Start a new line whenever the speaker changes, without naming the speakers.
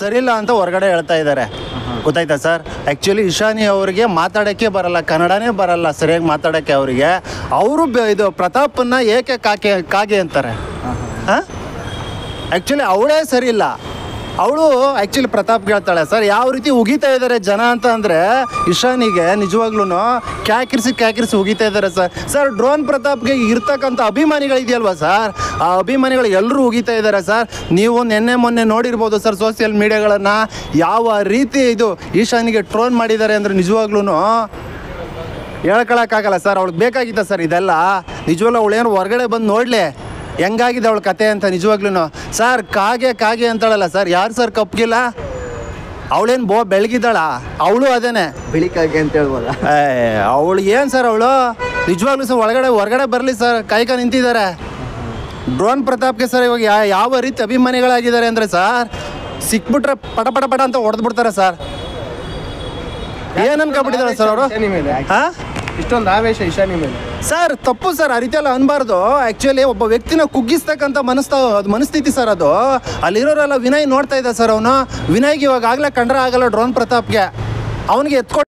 ಸರಿಯಿಲ್ಲ ಅಂತ ಹೊರಗಡೆ ಹೇಳ್ತಾ ಇದ್ದಾರೆ. ಗೊತ್ತಾಯ್ತಾ ಸರ್? ಆ್ಯಕ್ಚುಲಿ ಇಶಾನಿ ಅವರಿಗೆ ಮಾತಾಡೋಕ್ಕೆ ಬರಲ್ಲ, ಕನ್ನಡನೇ ಬರಲ್ಲ, ಸರಿಯಾಗಿ ಮಾತಾಡೋಕ್ಕೆ ಅವರಿಗೆ. ಅವರು ಇದು ಪ್ರತಾಪನ್ನ ಏಕೆ ಕಾಕೆ ಕಾಗೆ ಅಂತಾರೆ? ಹಾಂ? ಆ್ಯಕ್ಚುಲಿ ಅವಳೇ ಸರಿ ಇಲ್ಲ ಅವಳು ಆಕ್ಚುಲಿ ಪ್ರತಾಪ್ ಕೇಳ್ತಾಳೆ, ಸರ್, ಯಾವ ರೀತಿ ಉಗಿತಾ ಇದ್ದಾರೆ ಜನ ಅಂತ ಅಂದ್ರೆ, ಇಶಾನಿಗೆ ನಿಜವಾಗ್ಲೂ ಕ್ಯಾಕಿರಿಸಿ ಕ್ಯಾಕಿರಿಸಿ ಉಗಿತಾ ಇದ್ದಾರೆ, ಸರ್. ಸರ್, ಡ್ರೋನ್ ಪ್ರತಾಪ್ಗೆ ಇರ್ತಕ್ಕಂಥ ಅಭಿಮಾನಿಗಳಿದೆಯಲ್ವಾ, ಸರ್? ಆ ಅಭಿಮಾನಿಗಳು ಎಲ್ಲರೂ ಉಗಿತಾ ಇದ್ದಾರೆ, ಸರ್. ನೀವು ನಿನ್ನೆ ಮೊನ್ನೆ ನೋಡಿರ್ಬೋದು, ಸರ್ ಸೋಷಿಯಲ್ ಮೀಡಿಯಾಗಳನ್ನ ಯಾವ ರೀತಿ ಇದು ಈಶಾನಿಗೆ ಟ್ರೋನ್ ಮಾಡಿದ್ದಾರೆ ಅಂದರೆ ನಿಜವಾಗ್ಲೂ ಹೇಳ್ಕೊಳಕ್ಕಾಗಲ್ಲ, ಸರ್. ಅವ್ಳಿಗೆ ಬೇಕಾಗಿತ್ತ ಸರ್, ಇದೆಲ್ಲ. ನಿಜವಾಗ್ಲೂ ಅವಳೇನು ಹೊರಗಡೆ ಬಂದು ನೋಡಲಿ? ಹೆಂಗಾಗಿದೆ ಅವಳ ಕತೆ ಅಂತ ನಿಜವಾಗ್ಲೂ ಸರ್ ಕಾಗೆ ಕಾಗೆ ಅಂತಾಳಲ್ಲ ಸರ್. ಯಾರು ಸರ್ ಕಪ್ಗಿಲ್ಲ? ಅವಳೇನು ಬೋ ಬೆಳಗಿದ್ದಾಳ? ಅವಳು ಅದೇನೆ.
ಬಿಳಿಕಾಗೆ ಅಂತ ಹೇಳ್ಬೋದ?
ಅವಳು ಏನು ಸರ್ ಅವಳು? ನಿಜವಾಗ್ಲೂ ಸರ್ ಒಳಗಡೆ ಹೊರಗಡೆ ಬರಲಿ ಸರ್. ಕಾಯ್ಕ ನಿಂತಿದ್ದಾರೆ. ಡ್ರೋನ್ ಪ್ರತಾಪ್ಗೆ ಸರ್ ಇವಾಗ ಯಾವ ರೀತಿ ಅಭಿಮಾನಿಗಳಾಗಿದ್ದಾರೆ ಅಂದರೆ ಸರ್ ಸಿಕ್ಬಿಟ್ರೆ ಪಟ ಪಟ ಪಟ ಅಂತ ಹೊಡೆದ್ಬಿಡ್ತಾರೆ ಸರ್. ಏನು ಅನ್ಕೊಬಿಟ್ಟಿದ್ದಾರೆ ಸರ್ ಅವರು? ಹಾಂ?
ಇಷ್ಟೊಂದು ಆವೇಶ ಇಶಾನಿ ಮೇಲೆ.
ಸರ್, ತಪ್ಪು ಸರ್ ಆ ರೀತಿ ಎಲ್ಲ ಅನ್ಬಾರ್ದು. ಆಕ್ಚುಲಿ ಒಬ್ಬ ವ್ಯಕ್ತಿನ ಕುಗ್ಗಿಸ್ತಕ್ಕಂಥ ಮನಸ್ತ, ಮನಸ್ಥಿತಿ ಸರ್ ಅದು. ಅಲ್ಲಿರೋರೆಲ್ಲ ವಿನಯ್ ನೋಡ್ತಾ ಇದ್ದ ಸರ್ ಅವನು. ವಿನಯ್ಗೆ ಇವಾಗ ಆಗಲೇ ಕಂಡ್ರ ಆಗಲ್ಲ ಡ್ರೋನ್ ಪ್ರತಾಪ್ಗೆ. ಅವನಿಗೆ ಎತ್ಕೊಟ್ಟು